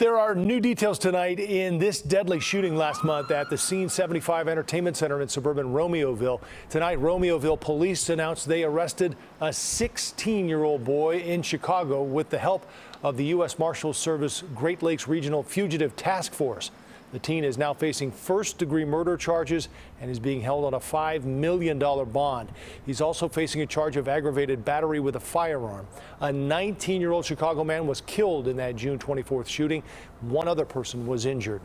There are new details tonight in this deadly shooting last month at the Scene 75 Entertainment Center in suburban Romeoville. Tonight, Romeoville police announced they arrested a 16 year old boy in Chicago with the help of the U.S. Marshals Service Great Lakes Regional Fugitive Task Force. The teen is now facing first degree murder charges and is being held on a $5 million bond. He's also facing a charge of aggravated battery with a firearm. A 19 year old Chicago man was killed in that June 24th shooting. One other person was injured.